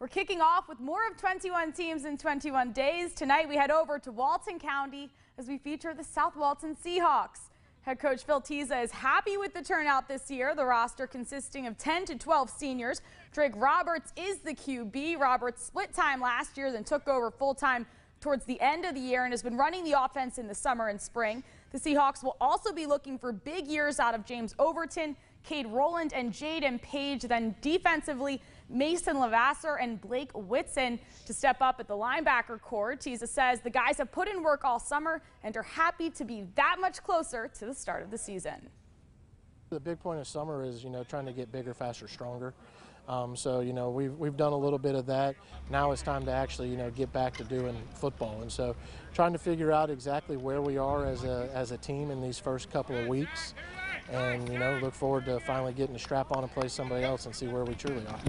We're kicking off with more of 21 teams in 21 days. Tonight we head over to Walton County as we feature the South Walton Seahawks. Head coach Phil Tisa is happy with the turnout this year. The roster consisting of 10 to 12 seniors. Drake Roberts is the QB. Roberts split time last year, then took over full time towards the end of the year and has been running the offense in the summer and spring. The Seahawks will also be looking for big years out of James Overton, Cade Rowland, and Jaden Page. Then defensively, Mason Lavasser and Blake Whitson to step up at the linebacker corps. Tisa says the guys have put in work all summer and are happy to be that much closer to the start of the season. The big point of summer is, you know, trying to get bigger, faster, stronger. Um, so, you know, we've, we've done a little bit of that. Now it's time to actually, you know, get back to doing football. And so trying to figure out exactly where we are as a, as a team in these first couple of weeks. And, you know, look forward to finally getting the strap on and play somebody else and see where we truly are.